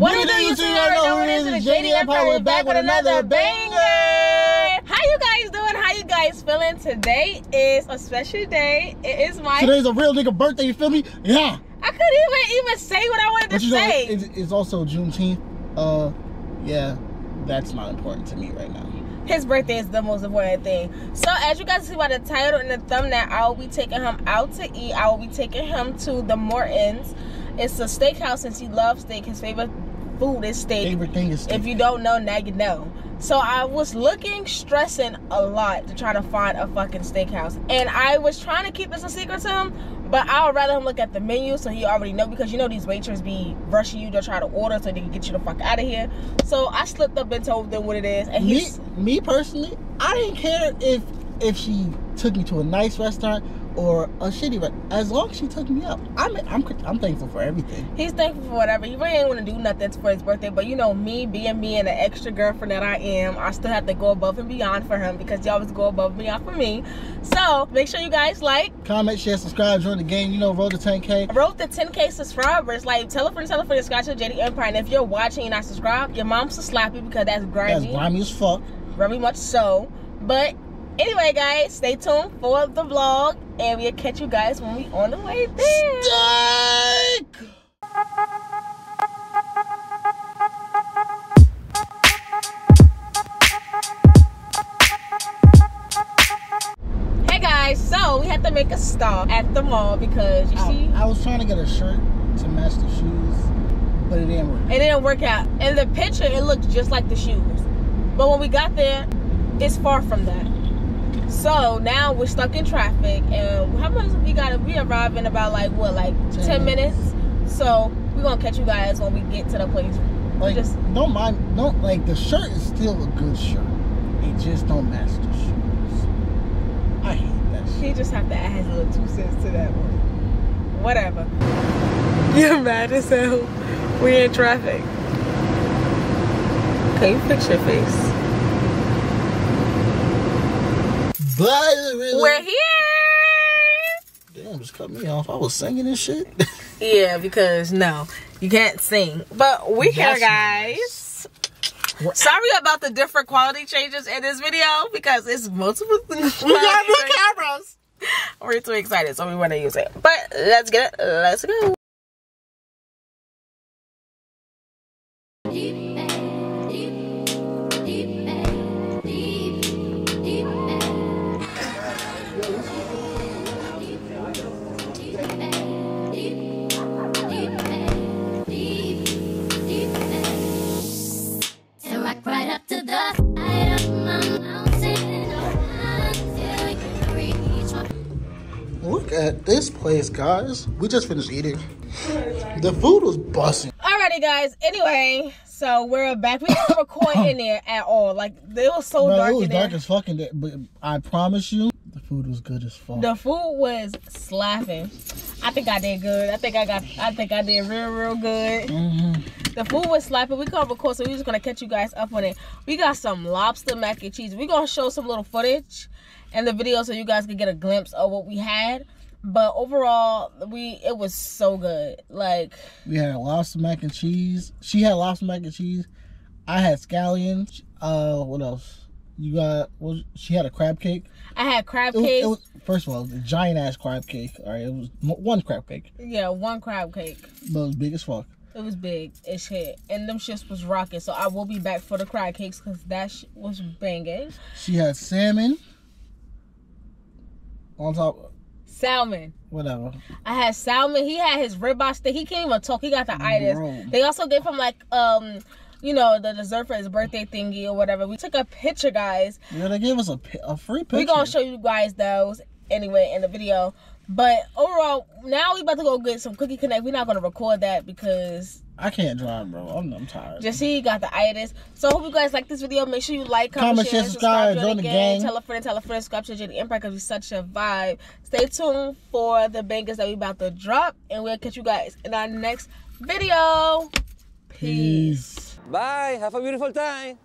What do you do? You see, I know who it is. It's JD Empire. We're back with another banger. How you guys doing? How you guys feeling? Today is a special day. It is my. Today's a real nigga birthday. You feel me? Yeah. I couldn't even even say what I wanted But to you know, say. it's, it's also Juneteenth. Uh, yeah, that's not important to me right now. His birthday is the most important thing. So as you guys see by the title and the thumbnail, I will be taking him out to eat. I will be taking him to the Mortons. It's a steakhouse since he loves steak. His favorite food is steak. Favorite thing is If you don't know, now you know. So I was looking, stressing a lot to try to find a fucking steakhouse. And I was trying to keep this a secret to him, but I would rather him look at the menu so he already know because you know these waiters be rushing you to try to order so they can get you the fuck out of here. So I slipped up and told them what it is. And me, me personally, I didn't care if if she took me to a nice restaurant or a shitty restaurant. As long as she took me up, I'm I'm I'm thankful for everything. he's thankful for whatever. He really ain't want to do nothing for his birthday, but you know me being me and the extra girlfriend that I am, I still have to go above and beyond for him because you always go above and beyond for me. So make sure you guys like, Comment, share, subscribe, join the game. You know, roll the 10k. wrote the 10k subscribers. Like, tell a friend, tell a friend, subscribe to JD Empire. And if you're watching and not subscribed, your mom's to slap you because that's grimy. That's grimy as fuck. very much so. But anyway, guys, stay tuned for the vlog, and we'll catch you guys when we on the way there. Steak. Hey guys, so we had to make a stop at the mall because you see, I, I was trying to get a shirt to match the shoes, but it didn't work. it didn't work out. In the picture, it looked just like the shoes, but when we got there, it's far from that. So now we're stuck in traffic, and how much we got? We arrive in about like what, like ten minutes. So we're gonna catch you guys when we get to the place. Like, just don't mind, don't like the shirt is still a good shirt. It just don't match the shoes. I hate that shit. he just have to add his little two cents to that one. Whatever. You're mad as hell. We're in traffic. Can you fix your face? But really, We're here. damn, just cut me off. I was singing and shit. Yeah, because no, you can't sing. But we here, guys. We're- Sorry about the different quality changes in this video because it's multiple things. we got new cameras. We're too excited, so we want to use it. But let's get it. Let's go. Look at this place, guys. We just finished eating. The food was busting. Alrighty, guys. Anyway, so we're back. We didn't record in there at all. Like it was so Bro, dark it was in there. dark as fucking. there, but I promise you, the food was good as fuck. The food was slapping. I think I did good. I think I got. I think I did real, real good. Mhm. The food was slapping. We couldn't record, so we're just gonna catch you guys up on it. We got some lobster mac and cheese. We gonna show some little footage in the video so you guys can get a glimpse of what we had. But overall, we it was so good. Like We had lobster mac and cheese. She had lobster mac and cheese. I had scallions. Uh, what else? You got? Well, she had a crab cake. I had crab It was, cake. it was first of all, it was a giant ass crab cake. All right, it was one crab cake, yeah, one crab cake. but it was big as fuck. It was big as shit, and them shits was rocking. So I will be back for the crab cakes because that sh- was banging. She had salmon on top. Salmon. Whatever. I had salmon. He had his ribeye steak. He can't even talk. He got the itis. Bro. They also gave him like um, you know, the dessert for his birthday thingy or whatever. We took a picture, guys. Yeah, they gave us a, a free picture. We're gonna show you guys those anyway in the video. But overall, now we about to go get some cookie connect. We're not gonna record that because I can't drive, bro. I'm, I'm tired. just he got the itis. So I hope you guys like this video. Make sure you like, comment, Comment, share, share, subscribe, join join the gang. Tell a friend, tell a friend, subscribe to the Empire because we such a vibe. Stay tuned for the bangers that we about to drop, and we'll catch you guys in our next video. Peace. Peace. Bye. Have a beautiful time.